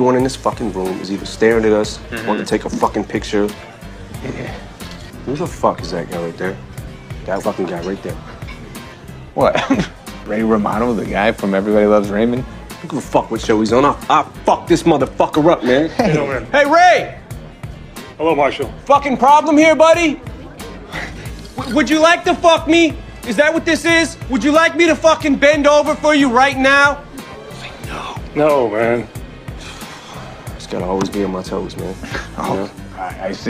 Everyone in this fucking room is either staring at us, wanting to mm-hmm. take a fucking picture. Who the fuck is that guy right there? That fucking guy right there. What? Ray Romano, the guy from Everybody Loves Raymond? I don't give a fuck what show he's on. I'll, I'll fuck this motherfucker up, man. Hello, man. Hey, Ray! Hello, Marshall. Fucking problem here, buddy? W- would you like to fuck me? Is that what this is? Would you like me to fucking bend over for you right now? No. No, man. Gotta always be on my toes, man. Oh, I, I see.